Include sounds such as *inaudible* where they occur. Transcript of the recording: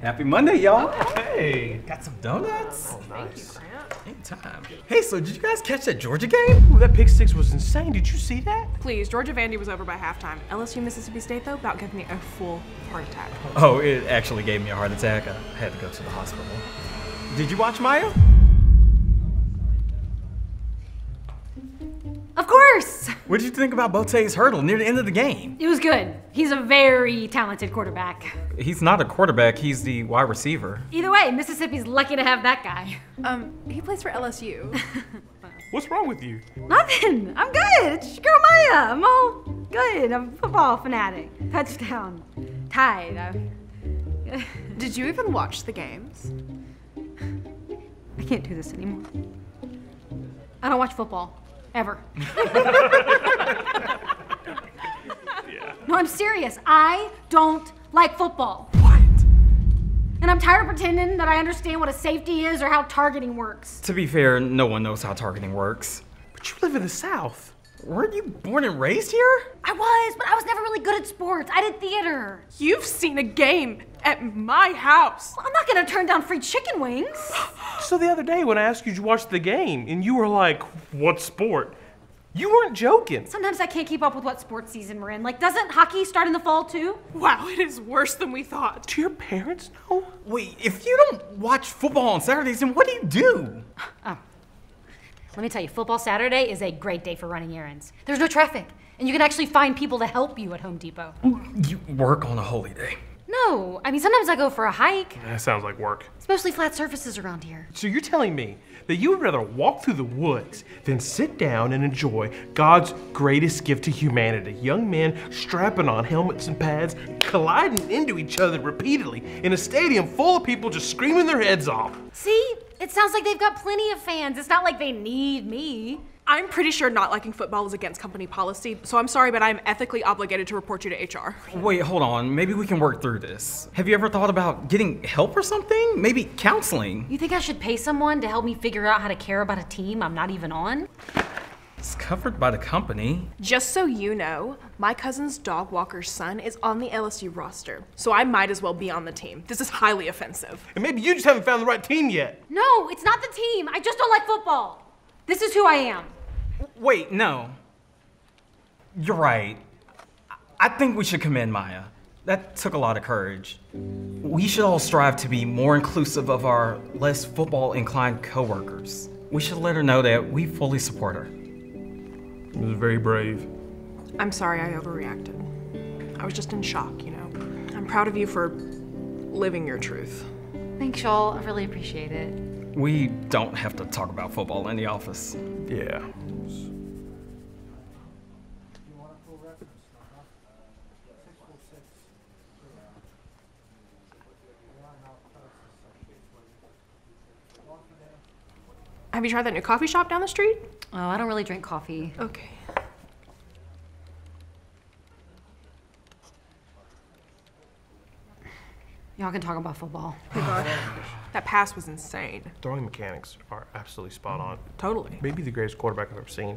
Happy Monday, y'all. Hey. Got some donuts? Oh, nice. Anytime. Hey, so did you guys catch that Georgia game? Ooh, that pick six was insane. Did you see that? Please, Georgia Vandy was over by halftime. LSU Mississippi State though about gave me a full heart attack. Oh, it actually gave me a heart attack. I had to go to the hospital. Did you watch Maya? Of course! What did you think about Boutte's hurdle near the end of the game? It was good. He's a very talented quarterback. He's not a quarterback, he's the wide receiver. Either way, Mississippi's lucky to have that guy. Um, he plays for LSU. *laughs* What's wrong with you? Nothing. I'm good. It's your girl Maya. I'm all good. I'm a football fanatic. Touchdown. Tied. I, *laughs* Did you even watch the games? I can't do this anymore. I don't watch football. Ever. *laughs* No, I'm serious. I don't like football. What? And I'm tired of pretending that I understand what a safety is or how targeting works. To be fair, no one knows how targeting works. But you live in the South. Weren't you born and raised here? I was, but I was never really good at sports. I did theater. You've seen a game at my house. I'm not gonna turn down free chicken wings. *gasps* So the other day when I asked you to watch the game and you were like, what sport? You weren't joking. Sometimes I can't keep up with what sports season we're in. Like, doesn't hockey start in the fall too? Wow, it is worse than we thought. Do your parents know? Wait, if you don't watch football on Saturdays, then what do you do? *sighs* Oh, Let me tell you, football Saturday is a great day for running errands. There's no traffic, and you can actually find people to help you at Home Depot. You work on a holy day. No, I mean, sometimes I go for a hike. That sounds like work. It's mostly flat surfaces around here. So you're telling me that you would rather walk through the woods than sit down and enjoy God's greatest gift to humanity. Young men strapping on helmets and pads, colliding into each other repeatedly in a stadium full of people just screaming their heads off. See? It sounds like they've got plenty of fans. It's not like they need me. I'm pretty sure not liking football is against company policy, so I'm sorry, but I'm ethically obligated to report you to HR. Wait, hold on. Maybe we can work through this. Have you ever thought about getting help or something? Maybe counseling? You think I should pay someone to help me figure out how to care about a team I'm not even on? It's covered by the company. Just so you know, my cousin's dog walker's son is on the LSU roster, so I might as well be on the team. This is highly offensive. And maybe you just haven't found the right team yet. No, it's not the team. I just don't like football. This is who I am. Wait, no. You're right. I think we should commend Maya. That took a lot of courage. We should all strive to be more inclusive of our less football inclined coworkers. We should let her know that we fully support her. It was very brave. I'm sorry I overreacted. I was just in shock, you know. I'm proud of you for living your truth. Thanks, y'all. I really appreciate it. We don't have to talk about football in the office. Yeah. Have you tried that new coffee shop down the street? Oh, I don't really drink coffee. Okay. Y'all can talk about football. That pass was insane. Throwing mechanics are absolutely spot on. Totally. Maybe the greatest quarterback I've ever seen.